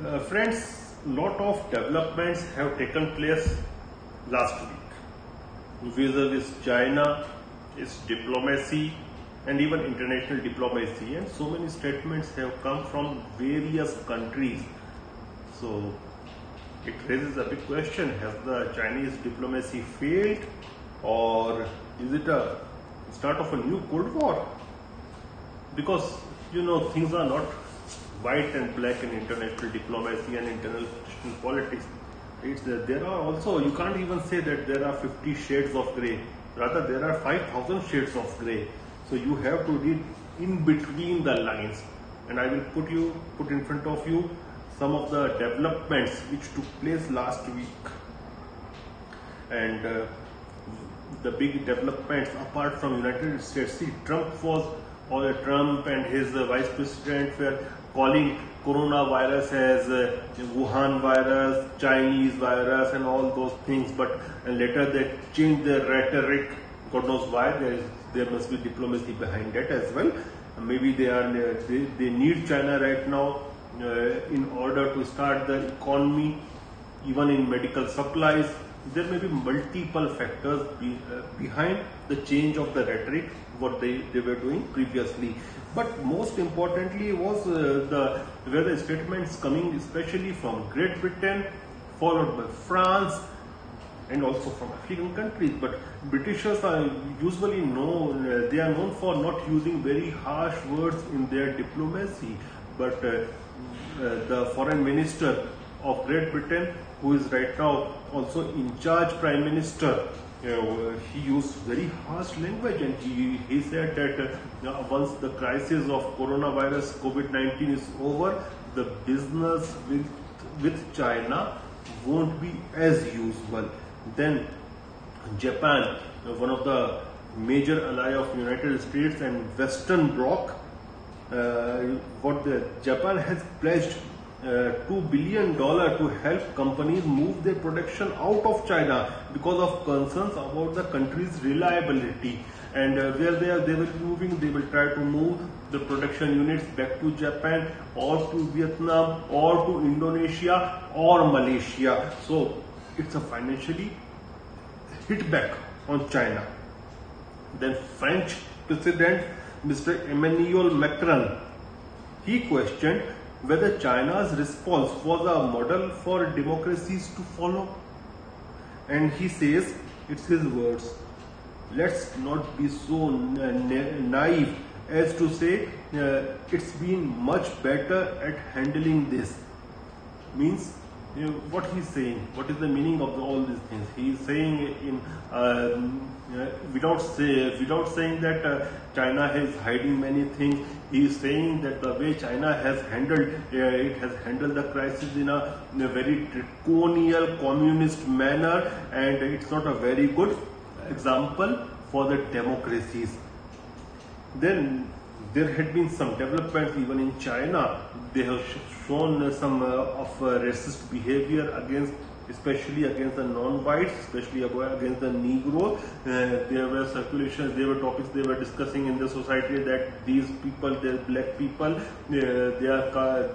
Uh, friends, lot of developments have taken place last week vis-a-vis China, its diplomacy and even international diplomacy and so many statements have come from various countries. So it raises a big question, has the Chinese diplomacy failed or is it a start of a new Cold War? Because you know things are not white and black in international diplomacy and international politics. It's uh, there are also you can't even say that there are 50 shades of grey. Rather, there are 5,000 shades of grey. So you have to read in between the lines. And I will put you put in front of you some of the developments which took place last week. And uh, the big developments apart from United States. See, Trump was or Trump and his uh, vice president were calling coronavirus as uh, Wuhan virus, Chinese virus, and all those things. But later they changed their rhetoric. God knows why. There, is, there must be diplomacy behind that as well. Maybe they are they, they need China right now uh, in order to start the economy, even in medical supplies there may be multiple factors be, uh, behind the change of the rhetoric what they, they were doing previously. But most importantly was uh, the where the statements coming especially from great britain followed by france and also from african countries. But britishers are usually known uh, they are known for not using very harsh words in their diplomacy. But uh, uh, the foreign minister of great britain who is right now also in charge prime minister know, he used very harsh language and he, he said that uh, once the crisis of coronavirus COVID-19 is over, the business with, with China won't be as usual. Then Japan, one of the major ally of United States and Western Bloc, uh, what the Japan has pledged uh, $2 billion to help companies move their production out of China because of concerns about the country's reliability. And uh, where they are, they will be moving, they will try to move the production units back to Japan or to Vietnam or to Indonesia or Malaysia. So it's a financially hit back on China. Then French President Mr. Emmanuel Macron, he questioned whether China's response was a model for democracies to follow. And he says, it's his words, let's not be so naive as to say uh, it's been much better at handling this. Means you know, what he's saying, what is the meaning of all these things? He is saying in um, uh, without say without saying that uh, China is hiding many things. He is saying that the way China has handled uh, it has handled the crisis in a, in a very draconian communist manner, and it's not a very good example for the democracies. Then there had been some developments even in China. They have shown some uh, of uh, racist behavior against especially against the non-whites, especially against the Negro. Uh, there were circulations, there were topics they were discussing in the society that these people, they're black people, uh, they are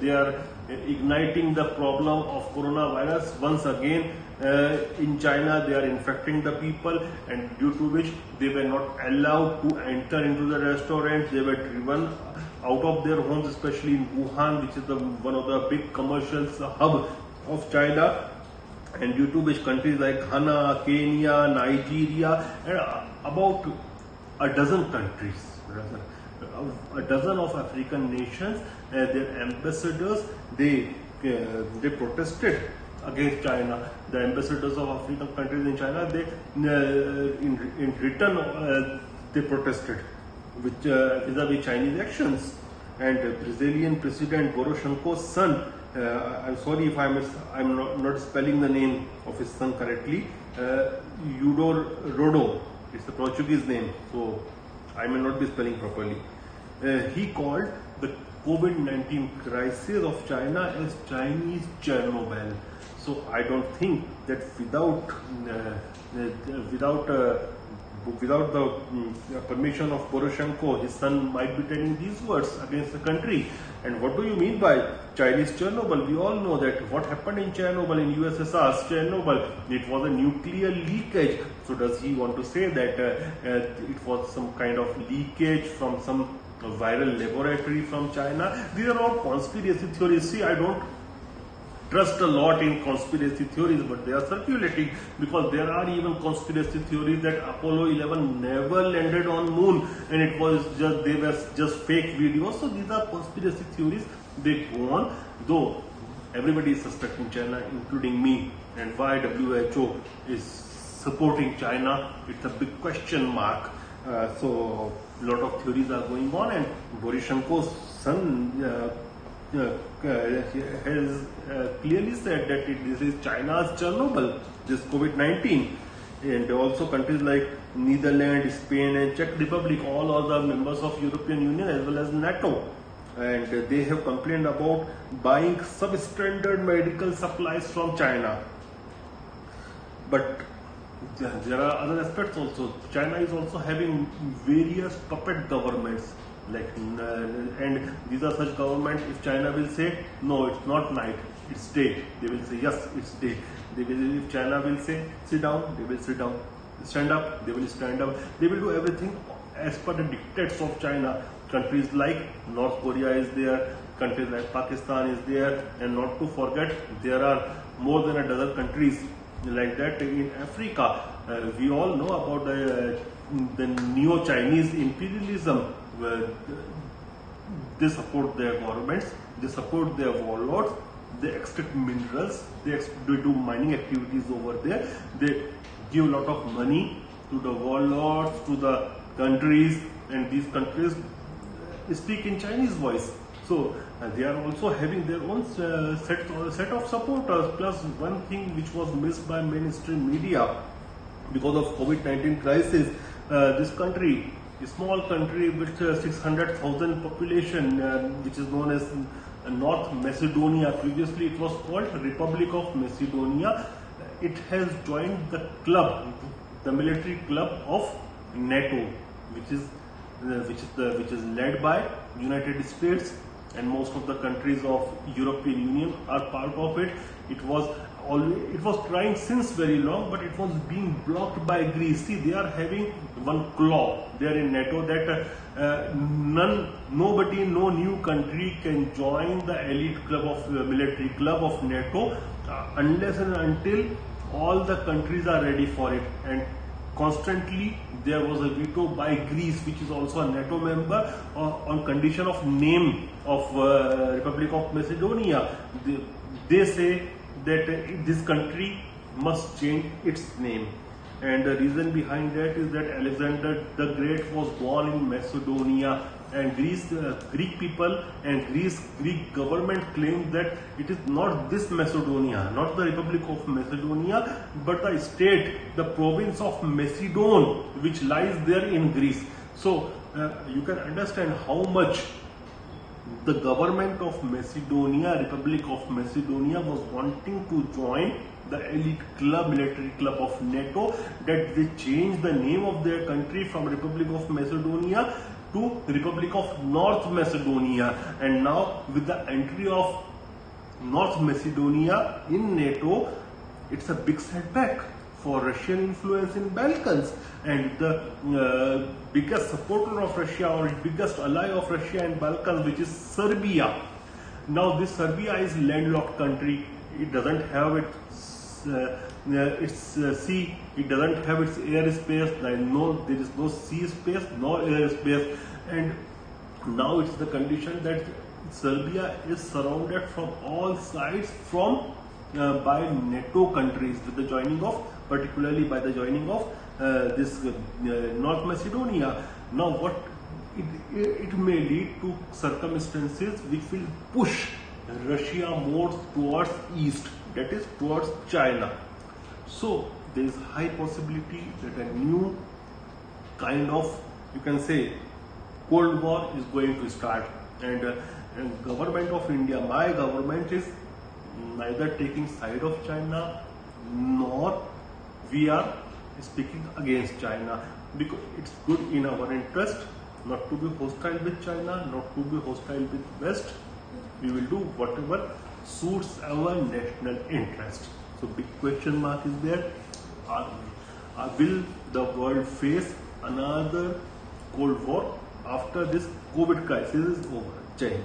they are igniting the problem of coronavirus once again uh, in China they are infecting the people and due to which they were not allowed to enter into the restaurants. They were driven out of their homes especially in Wuhan which is the one of the big commercial hub of China. And due to which countries like Ghana, Kenya, Nigeria and about a dozen countries a dozen of African nations uh, their ambassadors they uh, they protested against China. The ambassadors of African countries in China, they uh, in, in return uh, they protested with uh, vis-a-vis Chinese actions. And Brazilian President Poroshenko's son, I'm sorry if I'm I'm not, not, spelling the name of his son correctly, uh, Rodo. It's the Portuguese name, so I may not be spelling properly. Uh, he called the COVID-19 crisis of China as Chinese Chernobyl. So I don't think that without uh, uh, without uh, without the mm, permission of Poroshenko, his son might be telling these words against the country. And what do you mean by Chinese Chernobyl? We all know that what happened in Chernobyl, in USSR, Chernobyl, it was a nuclear leakage. So does he want to say that uh, uh, it was some kind of leakage from some viral laboratory from China? These are all conspiracy theories. See, I don't trust a lot in conspiracy theories, but they are circulating because there are even conspiracy theories that Apollo 11 never landed on moon and it was just they were just fake videos. So these are conspiracy theories. They go on, though everybody is suspecting China, including me, and why WHO is supporting China. It's a big question mark. Uh, so a lot of theories are going on, and Poroshenko's son. Uh, has uh, clearly said that it, this is China's Chernobyl, this COVID-19. And also countries like Netherlands, Spain and Czech Republic, all other members of European Union as well as NATO. And they have complained about buying substandard medical supplies from China. But there are other aspects also. China is also having various puppet governments like uh, and these are such governments if china will say no it's not night it's day they will say yes it's day they will if china will say sit down they will sit down. Stand up they will stand up. They will do everything as per the dictates of china. Countries like north korea is there countries like pakistan is there and not to forget there are more than a dozen countries like that in africa. Uh, we all know about the uh, the neo chinese imperialism they support their governments, they support their warlords, they extract minerals, they, they do mining activities over there, they give a lot of money to the warlords, to the countries, and these countries speak in Chinese voice. So uh, they are also having their own uh, set, uh, set of supporters. Plus one thing which was missed by mainstream media because of COVID-19 crisis, uh, this country a small country with uh, 600,000 population, uh, which is known as uh, North Macedonia. Previously, it was called Republic of Macedonia. It has joined the club, the military club of NATO, which is which is the, which is led by United States and most of the countries of European Union are part of it. It was it was trying since very long, but it was being blocked by Greece. See, they are having one claw there in NATO that uh, none, nobody, no new country can join the elite club of uh, military club of NATO uh, unless and until all the countries are ready for it. And constantly there was a veto by Greece, which is also a NATO member, uh, on condition of name of uh, Republic of Macedonia. They, they say that this country must change its name. And the reason behind that is that Alexander the Great was born in Macedonia and Greece, uh, Greek people and Greece, Greek government claimed that it is not this Macedonia, not the Republic of Macedonia, but the state, the province of Macedon, which lies there in Greece. So uh, you can understand how much the government of Macedonia, Republic of Macedonia was wanting to join the elite club, military club of NATO, that they changed the name of their country from Republic of Macedonia to Republic of North Macedonia. And now with the entry of North Macedonia in NATO, it's a big setback for Russian influence in Balkans and the uh, biggest supporter of Russia or biggest ally of Russia in Balkans which is Serbia. Now this Serbia is landlocked country. It doesn't have its uh, uh, its uh, sea. It doesn't have its air space. Like no, there is no sea space, no air space, and now it's the condition that Serbia is surrounded from all sides from uh, by NATO countries with the joining of particularly by the joining of uh, this uh, North Macedonia. Now what it, it may lead to circumstances which will push Russia more towards east that is towards China. So there is high possibility that a new kind of you can say Cold War is going to start and, uh, and government of India, my government is neither taking side of China nor we are speaking against China. because it's good in our interest not to be hostile with China, not to be hostile with West. We will do whatever suits our national interest. So big question mark is there. Are, are, uh, will the world face another Cold War after this COVID crisis is over? Hind.